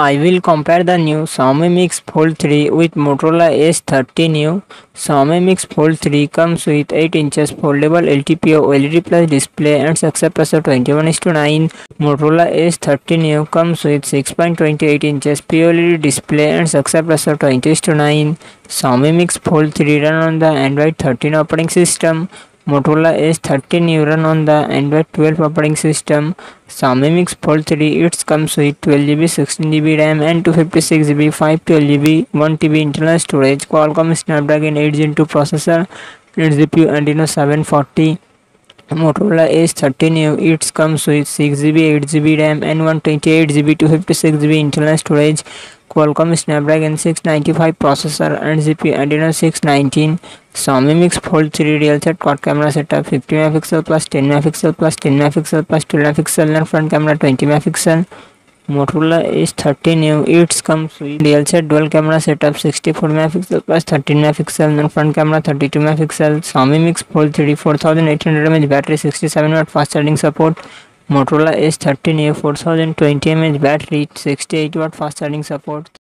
I will compare the new Xiaomi Mix Fold 3 with Motorola Edge 30 Neo. Xiaomi Mix Fold 3 comes with 8 inches foldable LTPO OLED plus display and success ratio 21 to 9. Motorola Edge 30 Neo comes with 6.28 inches POLED display and success ratio 20 to 9. Xiaomi Mix Fold 3 run on the Android 13 operating system. Motorola Edge 30 Neo run on the Android 12 operating system. Xiaomi Mix Fold 3 it comes with 12GB, 16GB RAM and 256GB, 512GB, 1TB internal storage, Qualcomm Snapdragon 8 Gen 2 processor, 8GPU Adreno 740. Motorola Edge 30 Neo it comes with 6GB, 8GB RAM and 128GB, 256GB internal storage, Qualcomm Snapdragon 695 processor and GPU Adreno 619 Xiaomi Mix Fold 3 real set quad camera setup 50 megapixel plus 10 megapixel plus 10 megapixel plus 12 megapixel and front camera 20 megapixel Motorola is S30 Neo it comes with real set dual camera setup 64 megapixel plus 13 megapixel and front camera 32 megapixel Xiaomi Mix Fold 3 4800 mAh battery 67 watt fast charging support Motorola Edge 30 Neo 4020 mAh battery 68 watt fast charging support